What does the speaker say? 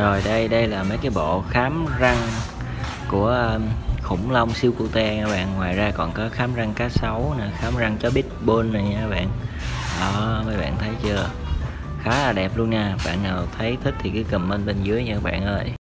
rồi đây đây là mấy cái bộ khám răng của um, khủng long siêu cute nha các bạn. Ngoài ra còn có khám răng cá sấu nè, khám răng chó pitbull này nha các bạn. Đó, mấy bạn thấy chưa? Khá là đẹp luôn nha. Bạn nào thấy thích thì cứ comment bên dưới nha các bạn ơi.